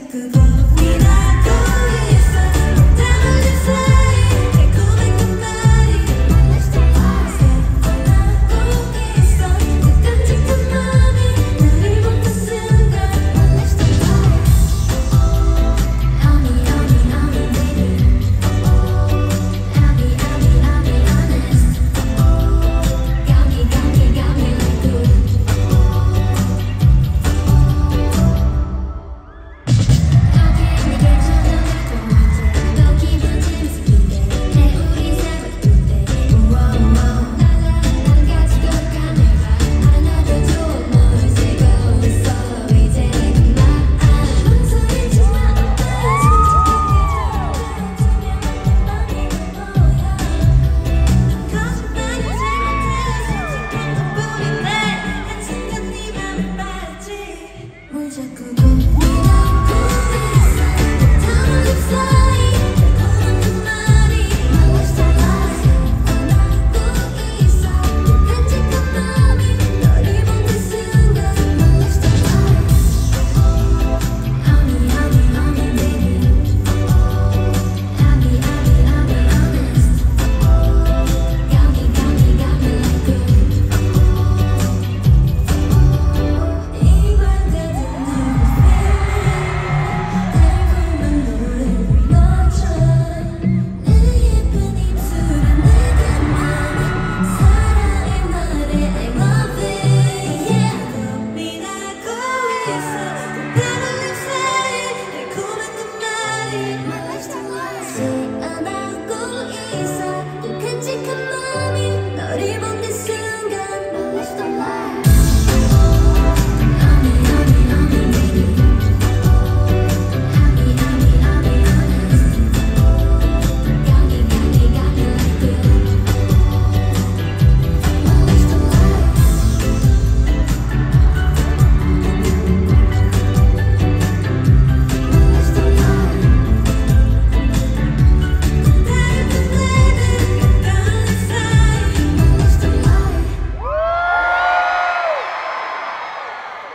took a good look.